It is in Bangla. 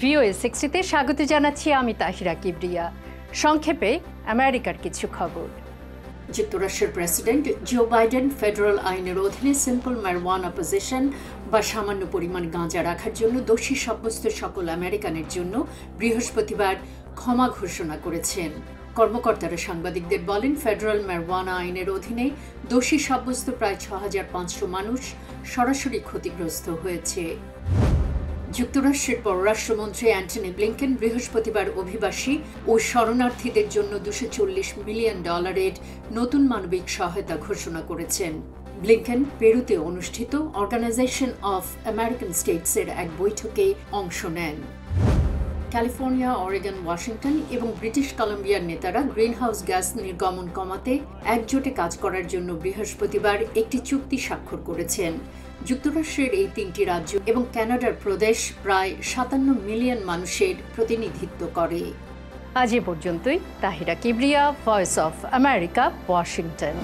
ভিওএ সিক্সটিতে স্বাগত জানাচ্ছি আমি তাহিরা কিবরিয়া। সংক্ষেপে আমেরিকার কিছু খবর। যুক্তরাষ্ট্রের প্রেসিডেন্ট জো বাইডেন ফেডারেল আইনের অধীনে সিম্পল ম্যারওয়ানা পজিশন বা সামান্য পরিমাণ গাঁজা রাখার জন্য দোষী সাব্যস্ত সকল আমেরিকানের জন্য বৃহস্পতিবার ক্ষমা ঘোষণা করেছেন। কর্মকর্তারা সাংবাদিকদের বলেন, ফেডারেল ম্যারওয়ানা আইনের অধীনে দোষী সাব্যস্ত প্রায় ছ হাজার পাঁচশো মানুষ সরাসরি ক্ষতিগ্রস্ত হয়েছে। যুক্তরাষ্ট্রের পররাষ্ট্রমন্ত্রী অ্যান্টনি ব্লিংকেন বৃহস্পতিবার অভিবাসী ও শরণার্থীদের জন্য দুশো মিলিয়ন ডলারের নতুন মানবিক সহায়তা ঘোষণা করেছেন। ব্লিংকেন পেরুতে অনুষ্ঠিত অর্গানাইজেশন অফ আমেরিকান স্টেটসের এক বৈঠকে অংশ নেন। ক্যালিফোর্নিয়া, অরেগন, ওয়াশিংটন এবং ব্রিটিশ কলম্বিয়ার নেতারা গ্রিনহাউস গ্যাস নির্গমন কমাতে একজোটে কাজ করার জন্য বৃহস্পতিবার একটি চুক্তি স্বাক্ষর করেছেন। যুক্তরাষ্ট্রের এই তিনটি রাজ্য এবং কানাডার প্রদেশ প্রায় সাতান্ন মিলিয়ন মানুষের প্রতিনিধিত্ব করে। আজ এ পর্যন্তই। Tahira Kibria, voice of America, Washington.